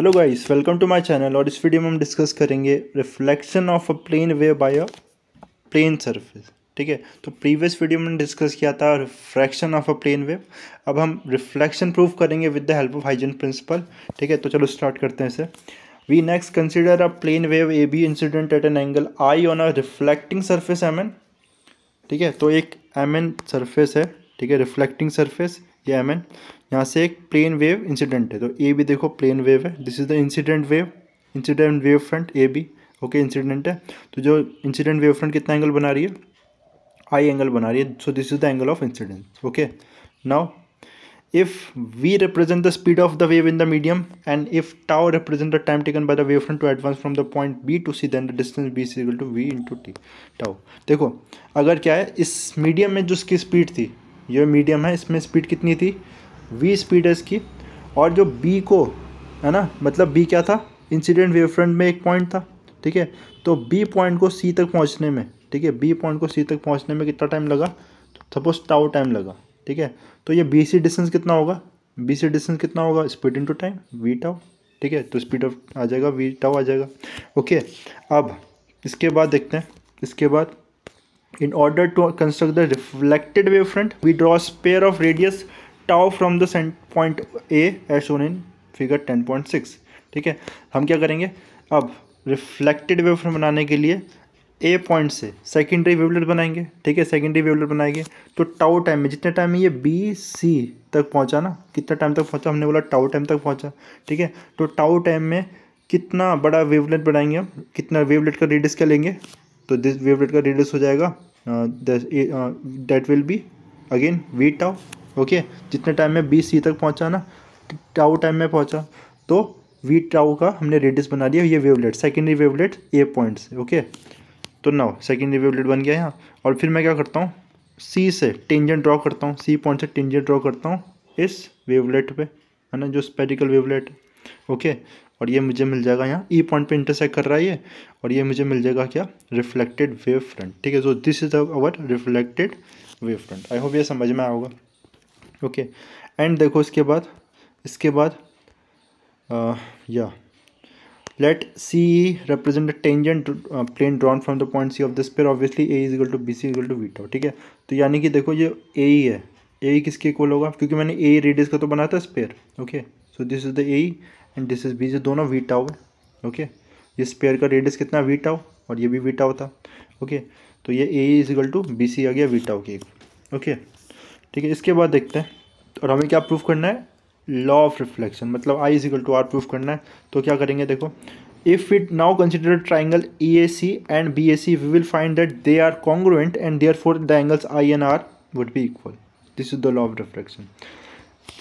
Hello guys welcome to my channel और इस video में हम डिस्कस करेंगे reflection of a plane wave by a plane surface ठीक है? तो प्रीवियस वीडियो में डिस्कस किया था refraction of a plane wave अब हम रिफ्लेक्शन प्रूव करेंगे with the help of Huygens principle ठीक है? तो चलो स्टार्ट करते हैं इसे. We next consider a plane wave A B incident at an angle I on a reflecting surface M N ठीक है? तो एक एम एन सर्फेस है. ठीक है? रिफ्लेक्टिंग सर्फेस ये एम एन यहाँ से एक प्लेन वेव इंसिडेंट है। तो ए भी देखो प्लेन वेव है। This is the incident wave incident wave front A B okay incident है। तो जो इंसिडेंट वेव फ्रंट कितना एंगल बना रही है? आई एंगल बना रही है। So this is the angle of incident okay now if we represent the speed of the wave in the medium and if tau represent the time taken by the wavefront to advance from the point b to c, then the distance b is equal to v into t, tau. देखो, अगर क्या है, इस medium में जो उसकी speed थी, ये मीडियम है, इसमें स्पीड कितनी थी? वी स्पीड है इसकी और जो बी को, है ना मतलब बी क्या था? इंसिडेंट वेव फ्रंट में एक पॉइंट था, ठीक है? तो बी पॉइंट को सी तक पहुँचने में, ठीक है? बी पॉइंट को सी तक पहुँचने में कितना टाइम लगा? सपोज़ टाउ टाइम लगा, ठीक है? तो ये बी सी डिस्टेंस कितना होगा? बी सी डिस्टेंस कितना होगा? Speed into time V tau ठीक है? तो स्पीड ऑफ़ आ जाएगा वी टाउ आ जाएगा ओके अब इसके बाद देखते हैं, इसके बाद in order to construct the reflected wavefront, we draw a pair of radius tau from the point a as shown in figure 10.6 ठीक है? हम क्या करेंगे? अब रिफ्लेक्टेड वेवफ्रंट बनाने के लिए ए पॉइंट से सेकेंडरी वेवलेट बनाएँगे, ठीक है? सेकेंडरी वेवलेट बनाएँगे। तो टाउ टाइम में, जितने टाइम में ये बी सी तक पहुँचा ना, कितना टाइम तक पहुँचा? हमने बोला टाउ टाइम तक पहुँचा, ठीक है? तो टाउ टाइम में कितना बड़ा वेवलेट बनाएँगे हम? कितना वेवलेट का रेडियस क्या लेंगे? तो दिस वेवलेट का रेडियस हो जाएगा that will be again V tau okay? जितने टाइम में बी सी तक पहुँचा ना टाउ टाइम में पहुँचा तो वी टाउ का हमने रेडियस बना दिया ये wavelet secondary wavelet A point से ओके? तो नाउ सेकेंडरी वेवलेट बन गया यहाँ, और फिर मैं क्या करता हूँ? सी से टेंजेंट ड्रॉ करता हूँ सी पॉइंट से टेंजेंट ड्रॉ करता हूँ इस वेवलेट पे, है ना, जो स्पेरिकल वेवलेट ओके? और ये मुझे मिल जाएगा यहाँ ई पॉइंट पे इंटरसेक्ट कर रहा है ये, और ये मुझे मिल जाएगा क्या? रिफ्लेक्टेड वेव फ्रंट ठीक है? So this is our reflected wave front I hope ये समझ में आएगा ओके। एंड देखो इसके बाद इसके बाद या। Let C represent a tangent uh, plane drawn from the point C of the sphere obviously A is equal to BC equal to tau ठीक है? तो यानी कि देखो ये A ही ही। किसके इक्वल होगा? क्योंकि मैंने A रेडियस का तो बनाया था sphere okay? So this is the A and this is B जो दोनों वी टाउ ओके? ये स्पेयर का रेडियस कितना वी टाउ और ये भी वी टाउ था ओके? तो ये A is equal to B C आ गया वी टाउ के ओके? ठीक है, इसके बाद देखते हैं। और हमें क्या प्रूफ करना है? लॉ ऑफ़ रिफ्लेक्शन मतलब I is equal to R proof करना है। तो क्या करेंगे देखो if it now consider triangle E A C and B A C we will find that they are congruent and therefore the angles I and R would be equal this is the law of reflection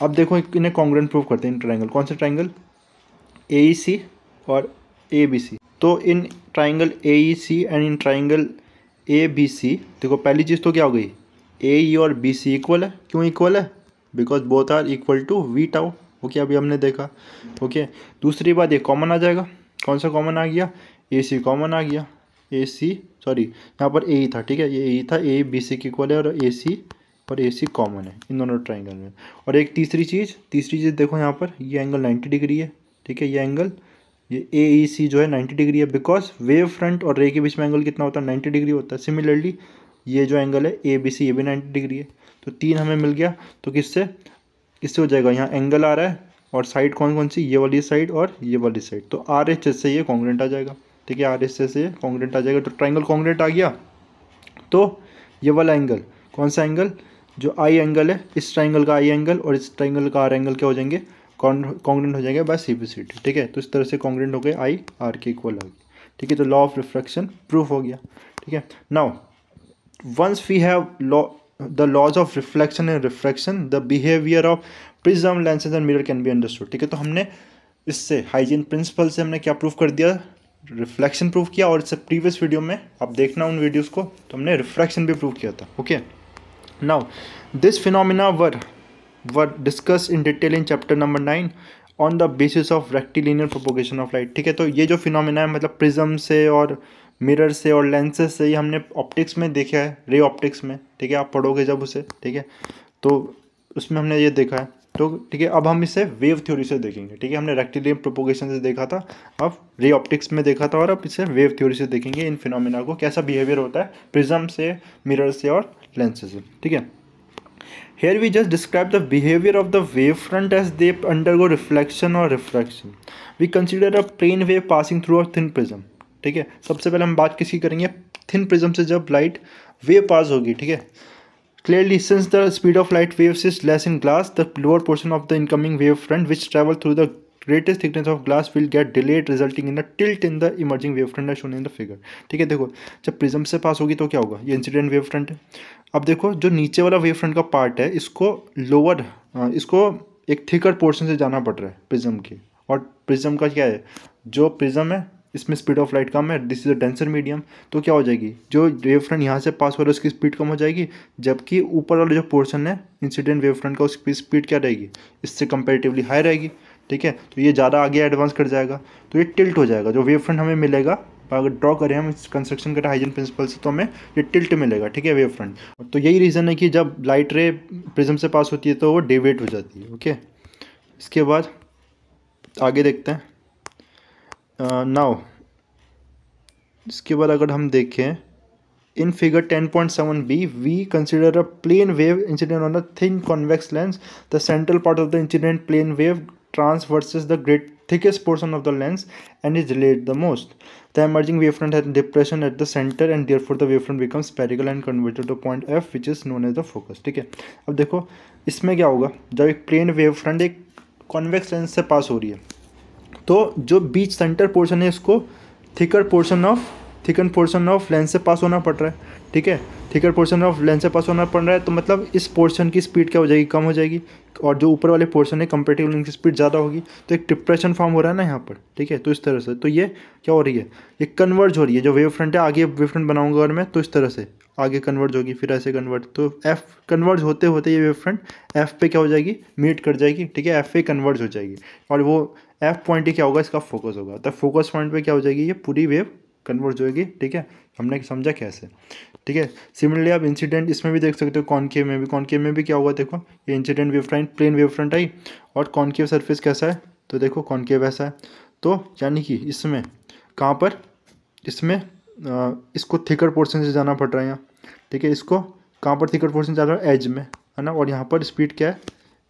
अब देखो इन्हें congruent proof करते हैं, in triangle कौन सा triangle A E सी और ए B C तो in triangle A E C and in triangle A B C देखो, पहली चीज़ तो क्या हो गई? ए ई और बी सी इक्वल है? क्यों इक्वल है? Because both are equal to V tau okay अभी हमने देखा। ओके दूसरी बात, ये कॉमन आ जाएगा। कौन सा कॉमन आ गया? ए सी कॉमन आ गया। ए सी सॉरी यहाँ पर ए ही था, ठीक है? ये ए था। ए बी सी की इक्वल है और ए सी और ए सी कॉमन है इन दोनों ट्राइंगल में। और एक तीसरी चीज़ तीसरी चीज़ देखो यहाँ पर, ये एंगल नाइन्टी डिग्री है, ठीक है? ये एंगल ये ए ई सी जो है नाइन्टी डिग्री है बिकॉज़ वेव फ्रंट और रे के बीच में एंगल कितना होता है? नाइन्टी डिग्री होता है। सिमिलरली ये जो एंगल है ए बी सी ये भी नाइन्टी डिग्री है। तो तीन हमें मिल गया तो किससे? किससे हो जाएगा? यहाँ एंगल आ रहा है, और साइड कौन कौन सी? ये वाली साइड और ये वाली साइड तो आर एच एस से ये कॉन्ग्रेंट आ जाएगा। ठीक है आर एच एस से ये कॉन्ग्रेंट आ जाएगा। तो ट्राइंगल कॉन्ग्रेंट आ गया। तो ये वाला एंगल कौन सा एंगल जो आई एंगल है, इस ट्राइंगल का आई एंगल और इस ट्राइंगल का आर एंगल क्या हो जाएँगे? कॉन्ग्रेंट हो जाएँगे by C B C T ठीक है तो इस तरह से कॉन्ग्रेंट हो गए आई आर के इक्वल आ गया ठीक है तो लॉ ऑफ़ रिफ्रैक्शन प्रूफ हो गया। ठीक है now once we have law the laws of reflection and refraction, the behavior of prism, lenses and mirror can be understood. ठीक है तो हमने इससे हाइजीन प्रिंसिपल से हमने क्या प्रूफ कर दिया? रिफ्लेक्शन प्रूफ किया और इससे प्रीवियस वीडियो में, आप देखना उन वीडियोस को तो हमने रिफ्रैक्शन भी प्रूफ किया था। Okay now this phenomena were were discuss in detail in chapter number nine on the basis of rectilinear propagation of light ठीक है तो ये जो फिनोमिना है मतलब प्रिज्म से और मिरर से और लेंसेज से ही हमने ऑप्टिक्स में देखा है, रे ऑप्टिक्स में, ठीक है? आप पढ़ोगे जब उसे, ठीक है? तो उसमें हमने ये देखा है। तो ठीक है, अब हम इसे वेव थ्योरी से देखेंगे, ठीक है? हमने रेक्टिलियम प्रोपोगेशन से देखा था, अब रे ऑप्टिक्स में देखा था और अब इसे वेव थ्योरी से देखेंगे इन फिनोमिना को, कैसा बिहेवियर होता है प्रिज्म से मिरर से और लेंसेज से, ठीक है? Here we just describe the behavior of the wavefront as they undergo reflection or refraction. We consider a plane wave passing through a thin prism. ठीक है? सबसे पहले हम बात किसी करेंगे? थिन प्रिज्म से जब लाइट वेव पास होगी, ठीक है? Clearly since the speed of light wave is less in glass the lower portion of the incoming wave front which travel through the greatest thickness of glass will get delayed resulting in the tilt in the emerging wave front shown in the figure ठीक है, देखो, जब prism से पास होगी तो क्या होगा? ये इंसिडेंट वेव फ्रंट है। अब देखो, जो नीचे वाला वेव फ्रंट का पार्ट है, इसको लोअर हाँ, इसको एक थिकर पोर्शन से जाना पड़ रहा है प्रिज्म की। और प्रिज्म का क्या है? जो प्रिज्म है इसमें स्पीड ऑफ़ लाइट कम है this is a denser medium तो क्या हो जाएगी? जो वेव फ्रंट यहाँ से पास हो रहा है, उसकी स्पीड कम हो जाएगी, जबकि ऊपर वाला जो पोर्शन है इंसिडेंट वेव फ्रंट का उसकी स्पीड क्या रहेगी? इससे कंपेरेटिवली हाई रहेगी, ठीक है? तो ये ज़्यादा आगे एडवांस कर जाएगा तो ये टिल्ट हो जाएगा, जो वेव फ्रंट हमें मिलेगा, अगर ड्रॉ करें हम इस कंस्ट्रक्शन करें हाइजन प्रिंसिपल से तो हमें ये टिल्ट मिलेगा, ठीक है वेव फ्रंट तो यही रीज़न है कि जब लाइट रे प्रिज्म से पास होती है तो वो डेवेट हो जाती है ओके इसके बाद आगे देखते हैं। नाउ इसके बाद अगर हम देखें in figure ten point seven B we consider a plane wave incident on a thin convex lens the central part of the incident plane wave transverses the great thickest portion of the lens and is relate the most the emerging wave front had depression at the center and therefore the wave front becomes spherical and converted to point F which is known as the focus ठीक है? अब देखो, इसमें क्या होगा? जब एक plane wave front एक कॉन्वेक्स लेंस से पास हो रही है तो जो बीच सेंटर पोर्शन है इसको thicker portion of thicken portion of lens से पास होना पड़ रहा है, ठीक है? थिकर पोर्शन ऑफ़ लेंस से पास होना पड़ रहा है तो मतलब इस पोर्शन की स्पीड क्या हो जाएगी? कम हो जाएगी और जो ऊपर वाले पोर्शन है कंपेरेटिवली इनकी स्पीड ज़्यादा होगी तो एक डिप्रेशन फॉर्म हो रहा है ना यहाँ पर, ठीक है? तो इस तरह से तो ये क्या हो रही है? ये कन्वर्ज हो रही है, जो वेव फ्रंट है, आगे वेव फ्रंट बनाऊँगा अगर मैं तो इस तरह से, आगे कन्वर्ज होगी, फिर ऐसे कन्वर्ट तो एफ़ कन्वर्ज होते होते ये वेव फ्रंट एफ़ पे क्या हो जाएगी? मीट कर जाएगी, ठीक है? एफ़ पे कन्वर्ज हो जाएगी, और वो एफ़ पॉइंट ही क्या होगा? इसका फोकस होगा। तो फोकस पॉइंट पे क्या हो जाएगी? ये पूरी वेव कन्वर्ज होगी ठीक है? हमने समझा कैसे? ठीक है? सिमिलरली आप इंसिडेंट इसमें भी देख सकते हो कॉनकेव में भी। कॉनकेव में भी क्या होगा? देखो ये incident wave front plane wave front I और कॉनकेव सरफेस कैसा है? तो देखो कॉनकेव ऐसा है। तो यानी कि इसमें कहाँ पर? इसमें आ, इसको थिकर पोर्शन से जाना पड़ रहा है यहाँ। ठीक है? इसको कहाँ पर थिकर पोर्शन जा रहा है? एज में है ना? और यहाँ पर स्पीड क्या है?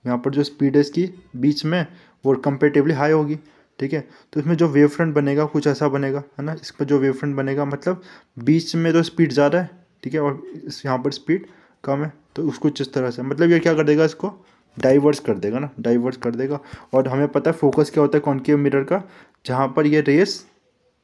यहाँ पर जो स्पीड है इसकी बीच में वो कंपेटिवली हाई होगी, ठीक है? तो इसमें जो वेव फ्रंट बनेगा, कुछ ऐसा बनेगा, है ना? इस पर जो वेव फ्रंट बनेगा मतलब बीच में तो स्पीड ज़्यादा है, ठीक है? और यहाँ पर स्पीड कम है तो उसको जिस तरह से मतलब ये क्या कर देगा इसको? डाइवर्स कर देगा ना डाइवर्स कर देगा। और हमें पता है फोकस क्या होता है कॉन्केव मिरर का? जहाँ पर ये rays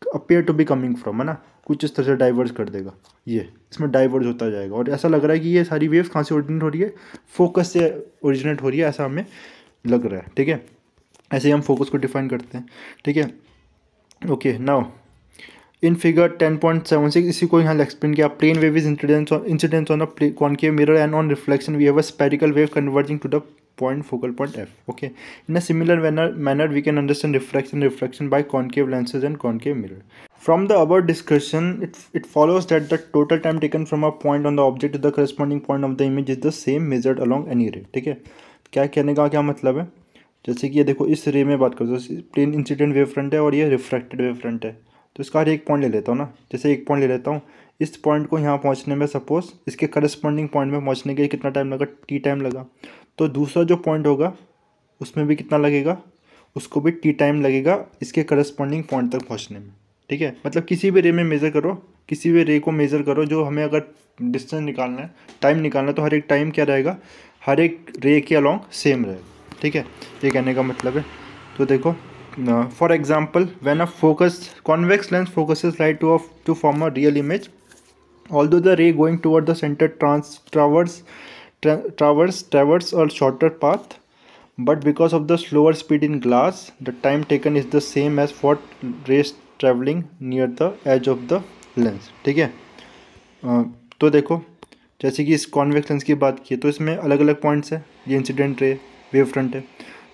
appear to be coming from है ना? कुछ इस तरह से डाइवर्स कर देगा, ये, इसमें डाइवर्स होता जाएगा। और ऐसा लग रहा है कि ये सारी वेव्स कहाँ से ओरिजिनेट हो रही है? फोकस से ओरिजिनेट हो रही है, ऐसा हमें लग रहा है, ठीक है? ऐसे ही हम फोकस को डिफाइन करते हैं। ठीक है? Okay now in figure ten point seven six इसी को यहाँ एक्सप्लेन किया। Plane wave is incidence incidence on a concave mirror and on reflection we have a spherical wave converging to the point focal point F okay in a similar manner manner we can understand reflection reflection by concave lenses and concave mirror from the above discussion it it follows that the total time taken from a point on the object the corresponding point of the image is the same measured along any ray ठीक है? क्या कहने का क्या मतलब है? जैसे कि ये देखो, इस रे में बात करो तो प्लेन इंसिडेंट वेव फ्रंट है और ये रिफ्रैक्टेड वेव फ्रंट है। तो इसका हर एक पॉइंट ले लेता हूँ ना। जैसे एक पॉइंट ले लेता हूँ, इस पॉइंट को यहाँ पहुँचने में सपोज़ इसके करस्पॉन्डिंग पॉइंट में पहुँचने के लिए कितना टाइम लगा? टी टाइम लगा। तो दूसरा जो पॉइंट होगा, उसमें भी कितना लगेगा? उसको भी टी टाइम लगेगा इसके करस्पॉन्डिंग पॉइंट तक पहुँचने में। ठीक है? मतलब किसी भी रे में मेज़र करो, किसी भी रे को मेज़र करो, जो हमें अगर डिस्टेंस निकालना है टाइम निकालना है तो हर एक टाइम क्या रहेगा? हर एक रे के अलॉन्ग सेम रहेगा। ठीक है? ये कहने का मतलब है। तो देखो for example when a focus convex lens focus light to of to form a real image although the ray going toward the centre trans traverse traverse traverse और shorter path but because of the slower speed in glass the time taken is the same as for rays travelling near the edge of the lens ठीक है? तो देखो, जैसे कि इस convex lens की बात की तो इसमें अलग अलग पॉइंट्स है। ये इंसिडेंट रे वेव फ्रंट है।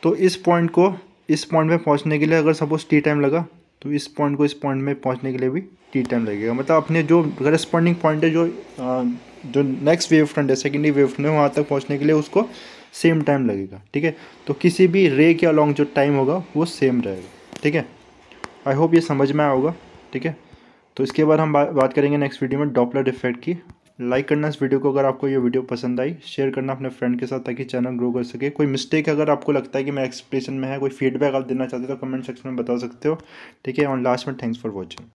तो इस पॉइंट को, इस पॉइंट में पहुँचने के लिए अगर सपोज़ टी टाइम लगा तो इस पॉइंट को इस पॉइंट में पहुँचने के लिए भी टी टाइम लगेगा। मतलब अपने जो करस्पॉन्डिंग पॉइंट है, जो जो नेक्स्ट वेव फ्रंट है सेकेंडरी वेव फ्रंट है, वहाँ तक पहुँचने के लिए उसको सेम टाइम लगेगा, ठीक है? तो किसी भी रे के अलॉन्ग जो टाइम होगा, वो सेम रहेगा, ठीक है? आई होप ये समझ में आया होगा, ठीक है? तो इसके बाद हम बात करेंगे नेक्स्ट वीडियो में डॉपलर इफ़ेक्ट की। लाइक करना इस वीडियो को अगर आपको ये वीडियो पसंद आई शेयर करना अपने फ्रेंड के साथ ताकि चैनल ग्रो कर सके। कोई मिस्टेक अगर आपको लगता है कि मैं एक्सप्रेशन में है, कोई फीडबैक आप देना चाहते हो तो कमेंट सेक्शन में बता सकते हो। ठीक है, और लास्ट में थैंक्स फॉर वॉचिंग